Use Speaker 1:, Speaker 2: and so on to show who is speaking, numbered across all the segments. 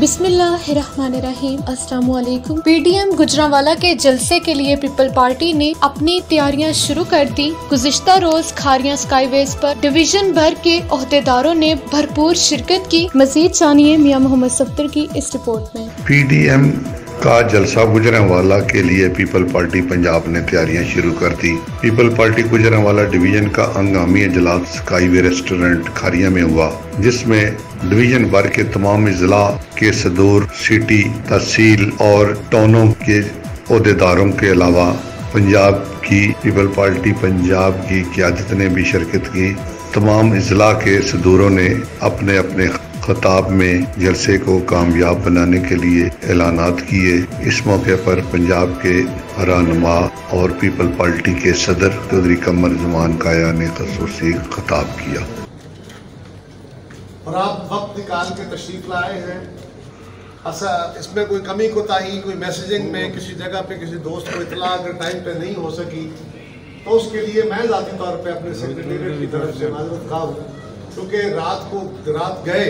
Speaker 1: बिस्मिल्लाहिर्रहमानिर्रहीम। अस्सलाम वालेकुम पीडीएम गुजरावाला के जलसे के लिए पीपल पार्टी ने अपनी तैयारियाँ शुरू कर दी। गुजश्ता रोज खारिया स्काईवेज पर डिवीज़न भर के अहदेदारों ने भरपूर शिरकत की। मजीद जानिए मियाँ मोहम्मद सफ्तर की इस रिपोर्ट में।
Speaker 2: पीडीएम का जलसा गुजरावाला के लिए पीपल पार्टी पंजाब ने तैयारियाँ शुरू कर दी। पीपल पार्टी गुजरावाला डिवीज़न का हंगामी इजलास स्काईवे रेस्टोरेंट खारिया में हुआ, जिसमें डिवीज़न भर के तमाम अजला के सदूर, सिटी, तहसील और टाउनों के अहदेदारों के अलावा पंजाब की, पीपल पार्टी पंजाब की क्यादत ने भी शिरकत की। तमाम अजला के सदूरों ने अपने अपने खताब में जलसे को कामयाब बनाने के लिए ऐलानात किए। इस मौके पर पंजाब के रहनुमा और पीपल पार्टी के सदर चौधरी कमर जमान काया ने खसूसी खताब किया।
Speaker 3: और आप वक्त निकाल के तशरीफ़ लाए हैं। ऐसा इसमें कोई कमी कोताही, कोई मैसेजिंग में किसी जगह पे किसी दोस्त को इतला अगर टाइम पे नहीं हो सकी तो उसके लिए मैं ज़ाती तौर पे अपने सेक्रेटेरिएट की तरफ़ से माजरत खा हूँ। क्योंकि रात को, रात गए,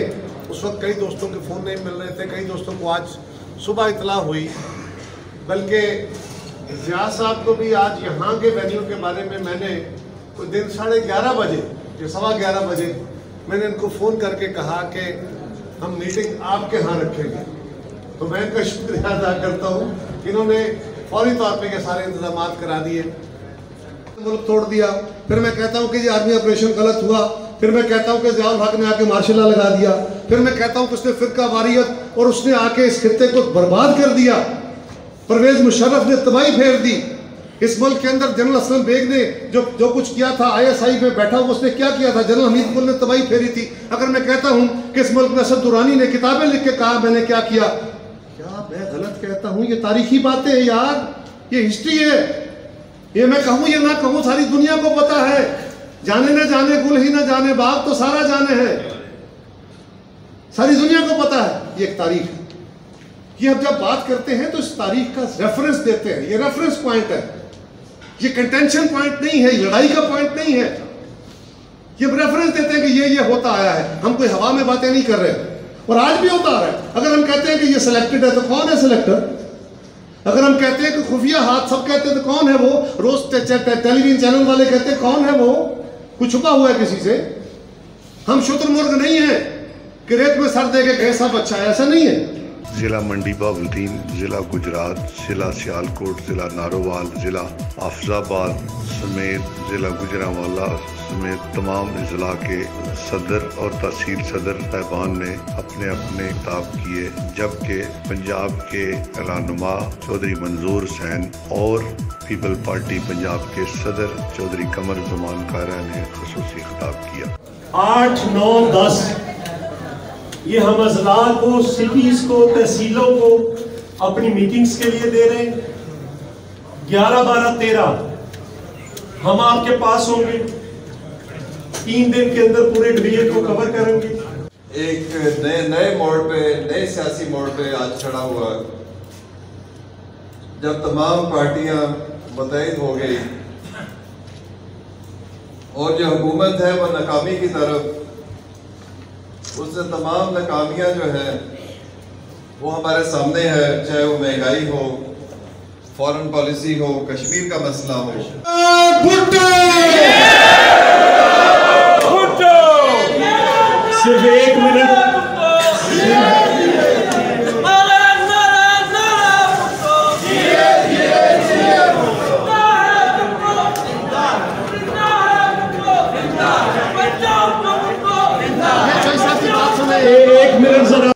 Speaker 3: उस वक्त कई दोस्तों के फ़ोन नहीं मिल रहे थे, कई दोस्तों को आज सुबह इतला हुई। बल्कि जिया साहब को भी आज यहाँ के वेन्यू के बारे में मैंने कोई दिन साढ़े ग्यारह बजे सवा ग्यारह बजे मैंने इनको फ़ोन करके कहा कि हम मीटिंग आपके यहाँ रखेंगे। तो मैं इनका शुक्रिया अदा करता हूँ। इन्होंने फौरी तौर पर सारे इंतज़ाम करा दिए। मुल्क तोड़ दिया। फिर मैं कहता हूँ कि ये आर्मी ऑपरेशन गलत हुआ। फिर मैं कहता हूँ कि जयाल हक ने आके मार्शल लगा दिया। फिर मैं कहता हूँ कि उसने फिरका वारियत और उसने आके इस खत्े को बर्बाद कर दिया। परवेज मुशर्रफ ने तबाही फेर दी। इस मुल्क के अंदर जनरल असलम बेग ने जो जो कुछ किया था, आईएसआई में बैठा हुआ, उसने क्या किया था? जनरल हमीद ने तबाही फेरी थी। अगर मैं कहता हूँ कि इस मुल्क में असद दुरानी ने किताबें लिख के कहा, मैंने क्या किया? क्या मैं गलत कहता हूँ? ये तारीखी बातें हैं यार। ये हिस्ट्री है। ये मैं कहूँ, ये ना कहूँ, सारी दुनिया को पता है। जाने न जाने गुल ही न जाने बाग तो सारा जाने है। सारी दुनिया को पता है, ये एक तारीख है। ये अब जब बात करते हैं तो इस तारीख का रेफरेंस देते हैं। ये रेफरेंस पॉइंट है। ये कंटेंशन पॉइंट नहीं है लड़ाई का पॉइंट नहीं है। ये रेफरेंस देते हैं कि ये ये होता आया है। हम कोई हवा में बातें नहीं कर रहे और आज भी होता आ रहा है। अगर हम कहते हैं कि ये सिलेक्टेड है तो कौन है सिलेक्टर अगर हम कहते हैं कि खुफिया हाथ सब कहते हैं तो कौन है वो? रोज टेलीविज़न चैनल वाले कहते हैं, कौन है वो? कुछ छुपा हुआ है किसी से? हम शुतुरमुर्ग नहीं है कि रेत में सर दे के कैसा बच्चा है, ऐसा नहीं है।
Speaker 2: जिला मंडी बावलदीन जिला गुजरात, जिला सियालकोट, जिला नारोवाल, जिला आफजाबाद समेत जिला गुजरावाला समेत तमाम अजला के सदर और तहसील सदर साहबान ने अपने अपने खिताब किए, जबकि पंजाब के रहनुमा चौधरी मंजूर हुसैन और पीपल पार्टी पंजाब के सदर चौधरी कमर जमान कारा ने खसूसी खिताब किया।
Speaker 4: आठ, नौ, दस, ये हम अजला को, सिटीज़ को, तहसीलों को अपनी मीटिंग्स के लिए दे रहे हैं। ग्यारह, बारह, तेरह हम आपके पास होंगे। तीन दिन के अंदर पूरे डिवीज़न को कवर करेंगे।
Speaker 5: एक नए नए मोड़ पे नए सियासी मोड़ पे आज खड़ा हुआ। जब तमाम पार्टियाँ मुतहद हो गई और जो हुकूमत है वह नाकामी की तरफ़ उससे तमाम नाकामियाँ जो हैं वो हमारे सामने है चाहे वो महँगाई हो फॉरेन पॉलिसी हो कश्मीर का मसला हो।
Speaker 4: एक मिनट जरा